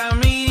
I mean